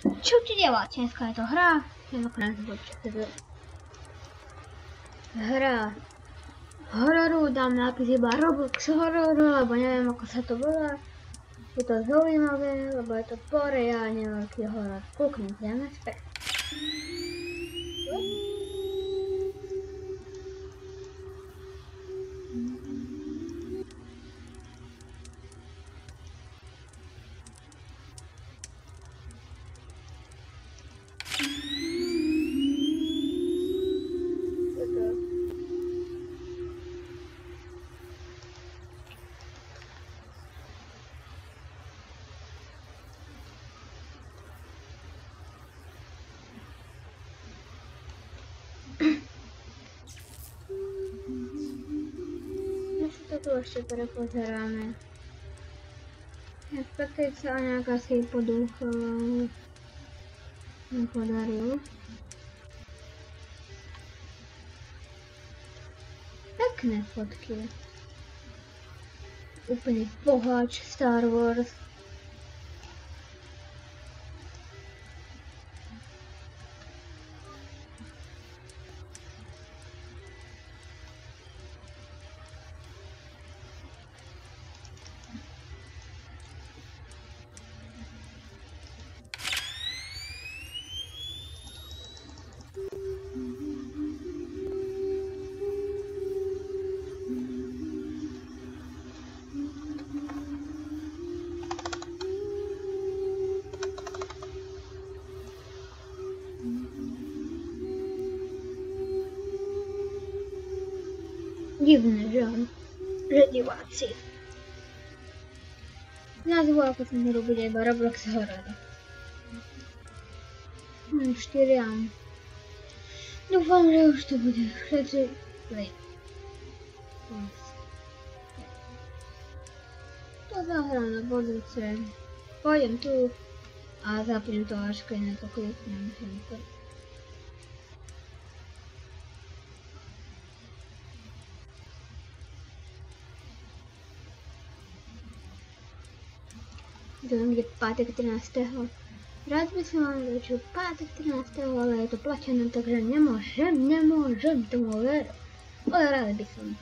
Čaute diváci, dneska je to hra, tentokrát počkajte. Hra hororu, dám nápis iba Roblox hororu, lebo neviem ako sa to volá. Je to zaujímavé, lebo je to poreálne veľký horor. Kúknite, ideme späť. Tu ešte prepozeráme. Respektíve sa nejak asi podúchoval. Nepodaril. Pekné fotky. Úplne boháč Star Wars. Že on? Že diváci. Názvu ako mi bude iba Roblox Horror. Hm, 4 am. Dúfam, že už to bude všetci... To zahrám na budúce. Pôjdem tu a zapnem to až keď na to kliknem. To bude pátek 13. Rád by som vám dočil pátek 13. ale je to platené, takže nemôžem, nemôžem tomu veriť. Ale rád by som.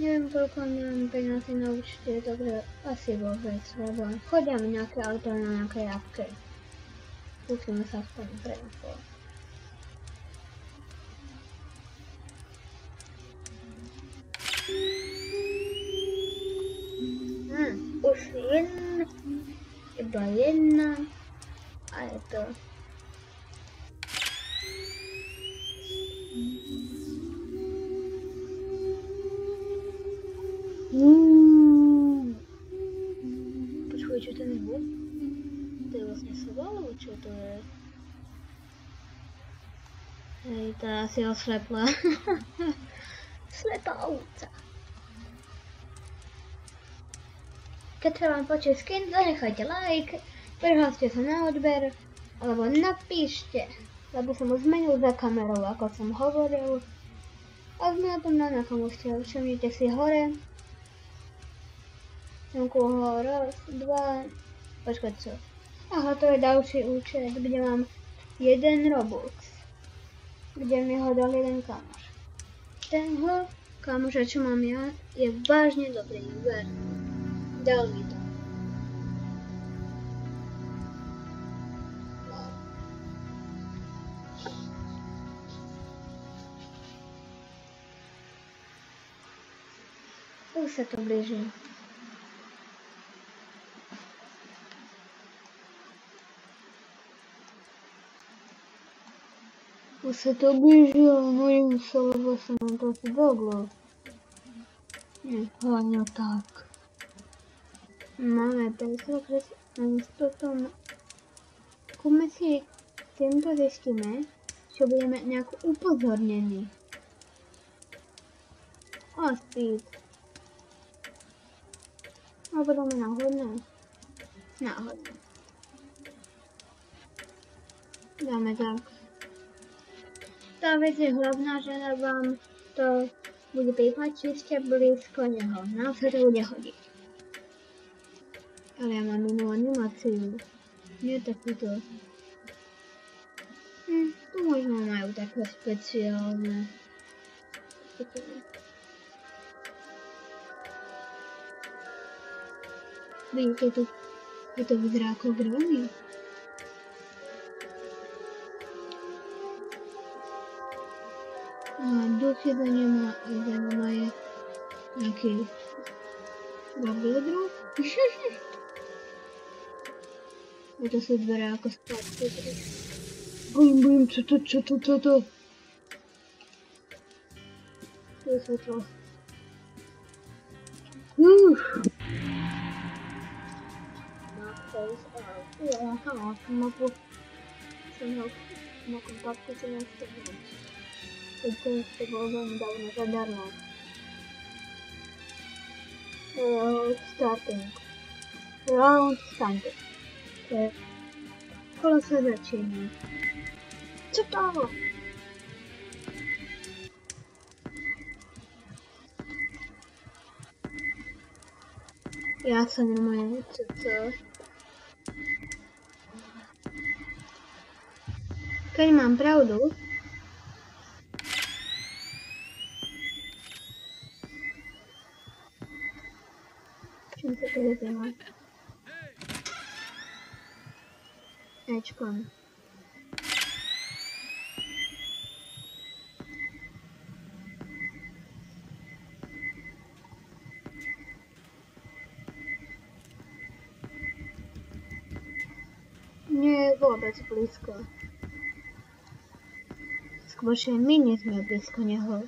Neviem, koľko mám peniazy na účte, takže asi vôbec, lebo chodia mi nejaké auto na nejaké javke. Musíme sa aspoň preinfovať. Hm, už jedna, iba jedna a je to. Mm. Počuj, čo to je? To je vlastne sova, alebo čo to je? Hej, Keď sa vám páči skin, zanechajte like, prihláste sa na odber, alebo napíšte, lebo som už zmenil za kamerou, ako som hovoril. A sme na úste, všimnite si hore. Som kúhol raz, dva, počkať čo. Aha, to je ďalší účet, kde mám jeden Robux. Kde mi ho dal jeden kamoš. Tenho kamoša, čo mám ja, je vážne dobrý, ver. Dal mi to. Už sa to blíži. Už sa to blíži, ale mojím sa, lebo sa nám to tak. Máme 500 potom kúme si týmto zistíme, že budeme nejako upozornení. A speed. A potom náhodné. Náhodné. Dáme tak. Tá vec je hlavná, že vám to bude pípať, či ste blízko neho. Nám sa to bude hodiť. Ale ja mám inú animáciu. Nie takúto. Hm, tu možno majú také špeciálne. Vidíte tu, je to vyzerá ako gróny. A duchy za nemá, za nemá je nejaký dobrodruh. A to sú dvere ako spátky. Bojím, bojím, čo to, čo to, čo to? Tu je svetlo. Uf. Ja mám kamarátku mapu. Som ho na kontakte som ja vtedy. Teď to bolo veľmi dávno zadarmo. Uh, starting. Round starting. Kolo sa začína. Co to? Ja sa normálne, co to? Keď mám pravdu, čím sa to vezema? Ečkom. Nie je vôbec blízko. Skôr, že my nie sme blízko neho.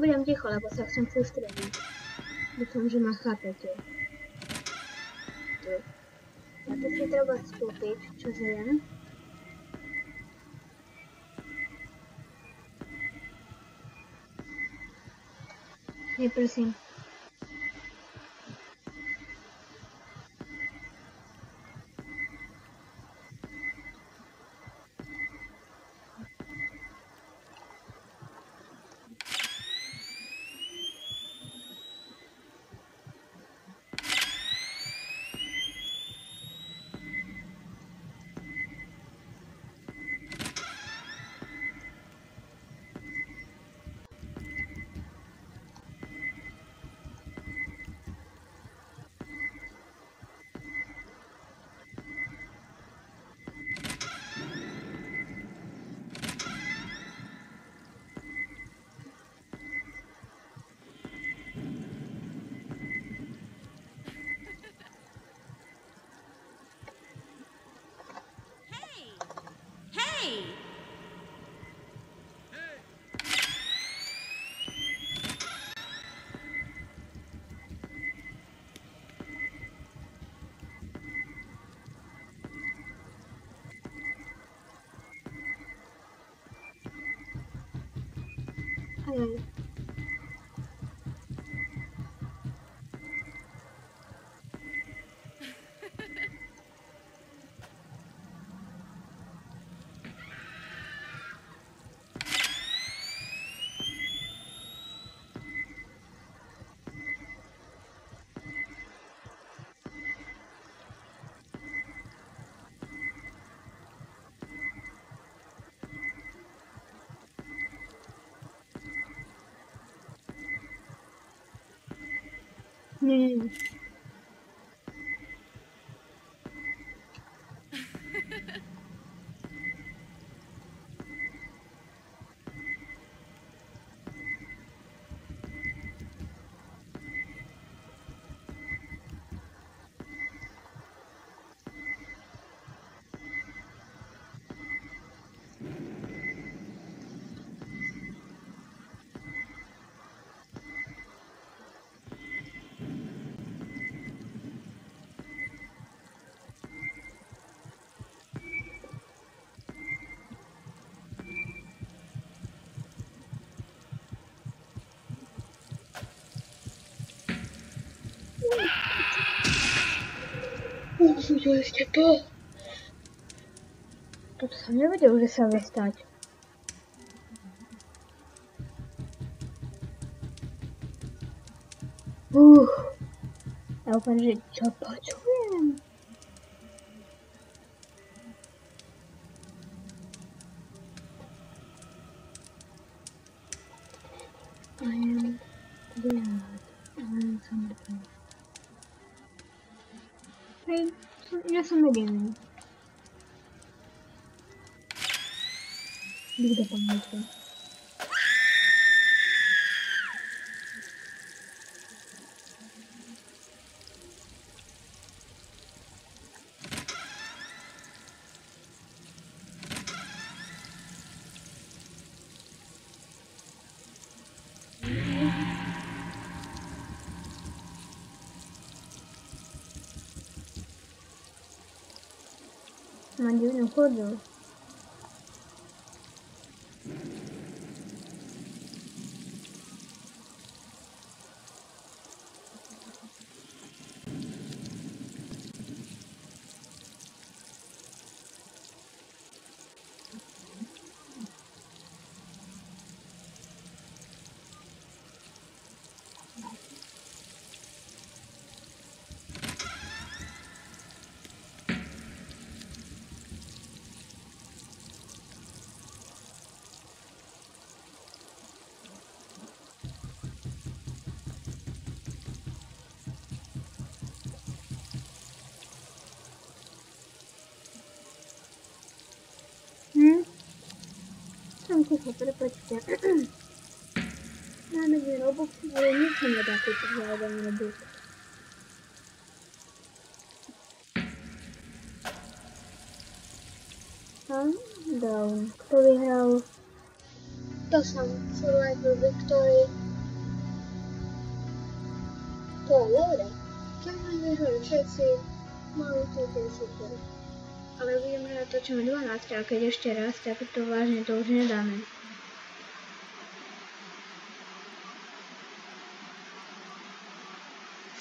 Budem ticho, lebo sa chcem sústrediť. Dúfam, že ma chápete. Tu. A tu si treba vstúpiť, čo viem. Nie, Nie, nie, nie. Videli ste to? Toto som nevedel, že sa vie stať. Som, ja som jediný. Nikto pomôže. Mám divnú chodu. Hm? Som ticho, prepačte. Máme dve roboty, ale nič som nedá kúpiť za jeden robot. Hm? Down. Kto vyhral? To som Survivor Victory. To je dobré. Keď sme vyhrali všetci, mali to tie super. Ale budeme na točíme 12 a keď ešte raz, tak to vážne to už nedáme.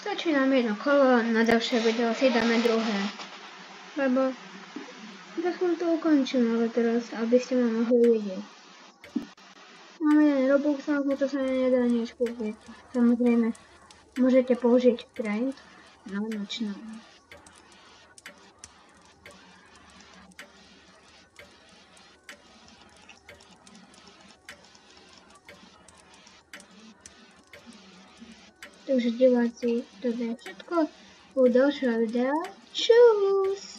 Stačí nám jedno kolo, na ďalšie video si dáme druhé. Lebo za chvíľu to ukončím, ale teraz, aby ste ma mohli vidieť. Máme jeden Robux, ale to sa nedá nič kúpiť. Samozrejme, môžete použiť grind na nočnom. Takže diváci, to je všetko u ďalšieho videa. Čus!